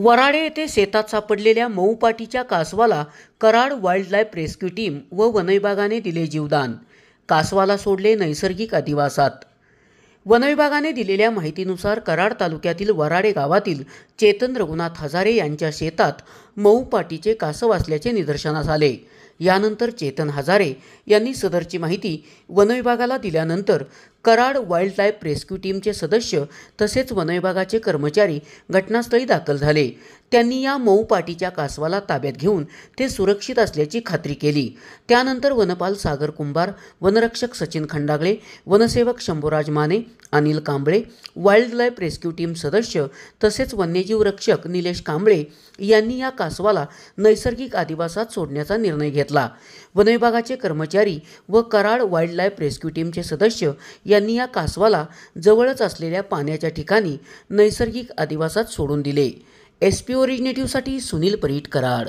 वराडे येथे शेतात सापडलेल्या मऊपाटीच्या कासवाला कराड वाईल्डलाईफ रेस्क्यू टीम व वनविभागाने दिले जीवदान. कासवाला सोडले नैसर्गिक अधिवासात. वनविभागाने दिलेल्या माहितीनुसार कराड तालुक्यातील वराडे गावातील चेतन रघुनाथ हजारे यांच्या शेतात मऊ पाटीचे कासव असल्याचे निदर्शनास आले. यानंतर चेतन हजारे यांनी सदरची माहिती वनविभागाला दिल्यानंतर कराड वाईल्ड लाईफ रेस्क्यू टीमचे सदस्य तसेच वनविभागाचे कर्मचारी घटनास्थळी दाखल झाले. त्यांनी या मऊ पाटीच्या कासवाला ताब्यात घेऊन ते सुरक्षित असल्याची खात्री केली. त्यानंतर वनपाल सागर कुंभार वनरक्षक Sachin Khandagale वनसेवक Shambhuraj Mane Anil Kamble wildlife rescue team सदस्य तसेच वन्यजीव रक्षक निलेश कांबळे यांनी या कासवाला नैसर्गिक अधिवासात सोडण्याचा निर्णय घेतला. वनविभागाचे कर्मचारी व कराड वाईल्ड लाईफ रेस्क्यू टीमचे सदस्य यांनी या कासवाला जवळच असलेल्या पाण्याच्या ठिकाणी नैसर्गिक अधिवासात सोडून दिले. एस पी ओरिजिनेटिव्हसाठी सुनील परीट कराड.